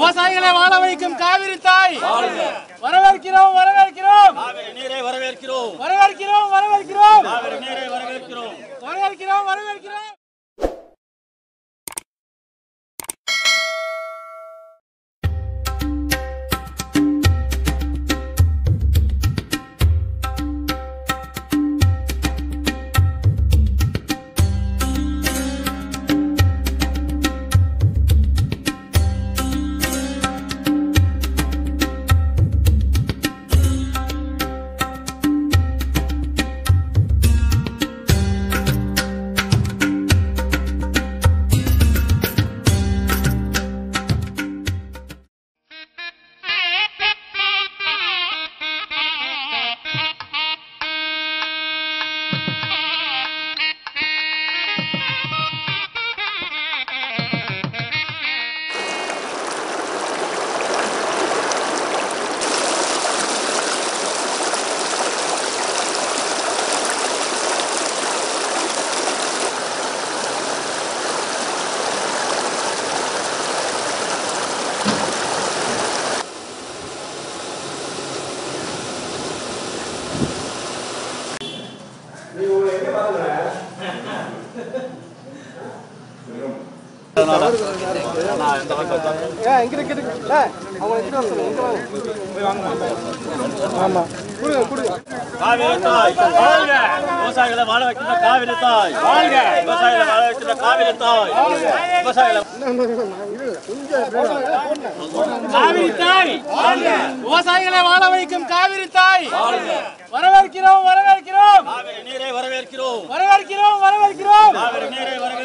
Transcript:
விவசாயிகளை வாழ வைக்கும் காவிரி தாய். வரவேற்கிறோம் வரவேற்கிறோம். நீரை வரவேற்கிறோம் வரவேற்கிறோம். வரவேற்கிறோம் வரவேற்கிறோம். வரவேற்கிறோம் வரவேற்கிறோம். விவசாயிகளை வாழ வைக்கின்ற காவிரி தாய் வாழ்க. விவசாயிகளை வாழ வைக்கின்ற காவிரி தாய் விவசாயிகளை காவிரி தாய் விவசாயிகளை வாழ வைக்கும் காவிரி தாய். வரவேற்கிறோம் வரவேற்கிறோம். காவிரி நீரை வரவேற்கிறோம். வரவேற்கிறோம் வரவேற்கிறோம். நீரை வரவேற்கிறோம் வரவேற்கிறோம் வரவேற்கிறோம்.